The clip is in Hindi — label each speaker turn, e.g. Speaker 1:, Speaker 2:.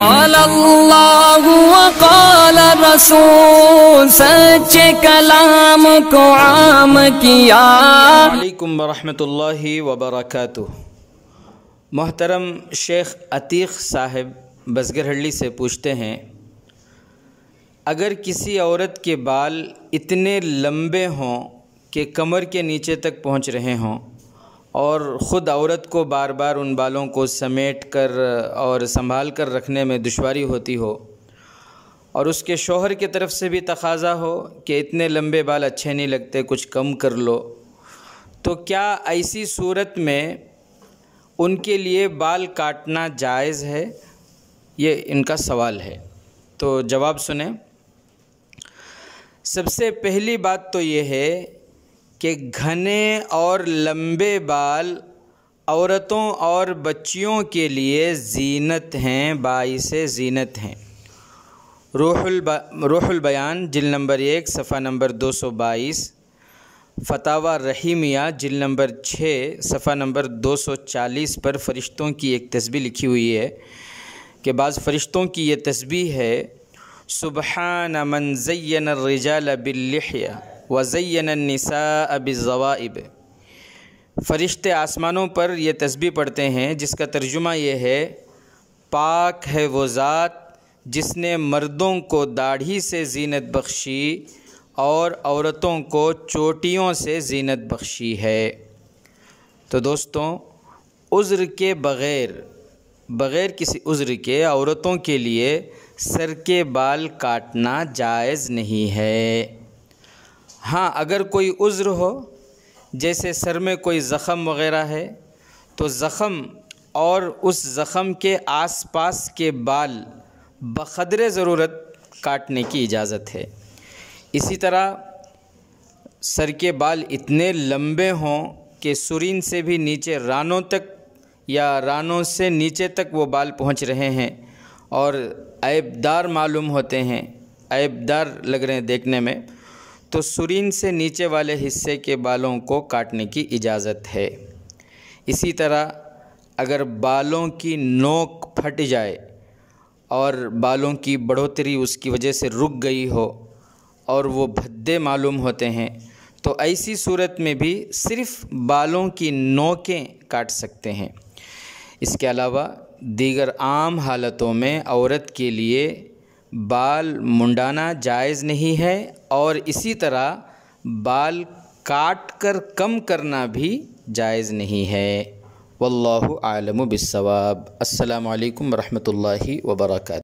Speaker 1: अल्लाह किया
Speaker 2: वालेकुम वरहमतुल्लाहि वबरकातुह मोहतरम शेख अतीक़ साहब बसगरहल्ली से पूछते हैं अगर किसी औरत के बाल इतने लंबे हों कि कमर के नीचे तक पहुँच रहे हों और ख़ुद औरत को बार बार उन बालों को समेट कर और संभाल कर रखने में दुश्वारी होती हो और उसके शोहर की तरफ़ से भी तकाज़ा हो कि इतने लंबे बाल अच्छे नहीं लगते, कुछ कम कर लो। तो क्या ऐसी सूरत में उनके लिए बाल काटना जायज़ है? ये इनका सवाल है। तो जवाब सुने। सबसे पहली बात तो ये है कि घने और लंबे बाल औरतों और बच्चियों के लिए ज़ीनत हैं बाईस ज़ीनत हैं। रूहुल रूहुल बयान, जिल नंबर एक, सफ़ा नंबर दो सौ बाईस। फतावा रहीमिया, जिल नंबर छः, सफ़ा नंबर दो सौ चालीस पर फ़रिश्तों की एक तस्बी लिखी हुई है। कि बाज़ फ़रिश्तों की ये तस्बी है, सुबहान मन ज़यन रिजाल बिल्लिया वज़यन नसा अबिज़वाइब फ़रिश्ते आसमानों पर यह तस्बी पढ़ते हैं जिसका तर्जुमा ये है पाक है वो ज़ात जिसने मर्दों को दाढ़ी से जीनत बख्शी और औरतों को चोटियों से जीनत बख्शी है तो दोस्तों उज़्र के बग़ैर बग़ैर किसी उज़्र के औरतों के लिए सर के बाल काटना जायज़ नहीं है हाँ अगर कोई उज़्र हो, जैसे सर में कोई ज़ख़म वग़ैरह है तो ज़ख़म और उस ज़ख़म के आसपास के बाल बक़दर ज़रूरत काटने की इजाज़त है। इसी तरह सर के बाल इतने लंबे हों कि सुरीन से भी नीचे रानों तक या रानों से नीचे तक वो बाल पहुँच रहे हैं और ऐबदार मालूम होते हैं। ऐबदार लग रहे हैं देखने में। तो सुरीन से नीचे वाले हिस्से के बालों को काटने की इजाज़त है। इसी तरह अगर बालों की नोक फट जाए और बालों की बढ़ोतरी उसकी वजह से रुक गई हो और वो भद्दे मालूम होते हैं तो ऐसी सूरत में भी सिर्फ़ बालों की नोकें काट सकते हैं। इसके अलावा दीगर आम हालतों में औरत के लिए बाल मुंडाना जायज़ नहीं है और इसी तरह बाल काट कर कम करना भी जायज़ नहीं है। वल्लाहु आलम बिस्सवाब। अस्सलाम वालेकुम रहमतुल्लाहि व बरकातहू